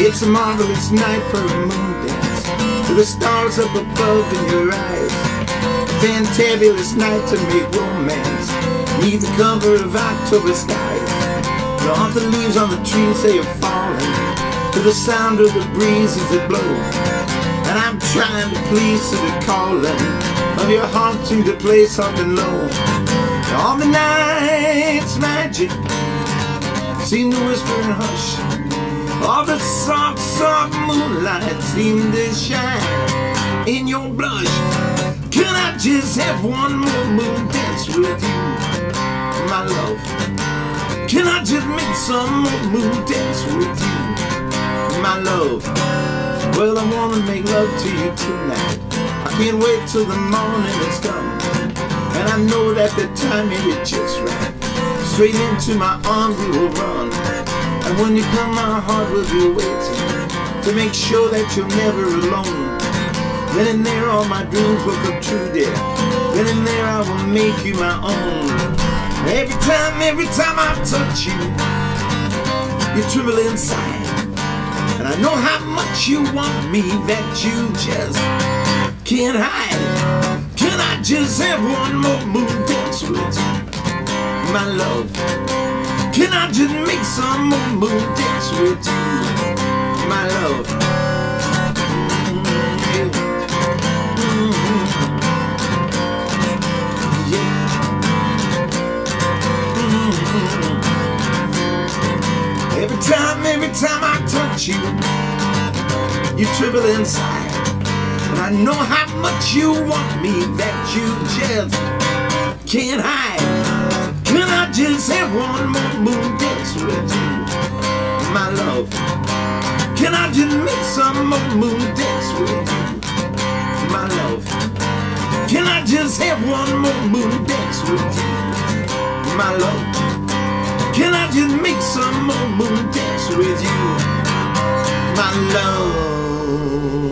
It's a marvelous night for a moon dance. To the stars up above in your eyes. Fantabulous night to make romance. Neath the cover of October skies. The leaves on the trees they are falling. To the sound of the breezes that blow. And I'm trying to please to the calling of your heart to the place something low. All the night's magic seem to whisper and hush. All the soft, soft moonlight seem to shine in your blush. Can I just have one more moon dance with you, my love? Can I just make some more moon dance with you, my love? Well, I wanna make love to you tonight. I can't wait till the morning has come. And I know that the timing is just right. Straight into my arms we will run. And when you come, my heart will be waiting to make sure that you're never alone. Then in there, all my dreams will come true, dear. Then in there, I will make you my own. Every time, every time I touch you, you tremble inside. And I know how much you want me that you just can't hide. Can I just have one more moon dance with my love? Can I just make some moon dance with you, my love? Every time, every time I touch you, you tremble inside. And I know how much you want me that you just can't hide. Can I just have one more Some more moon dance with you, my love? Can I just have one more moon dance with you, my love? Can I just make some more moon dance with you, my love?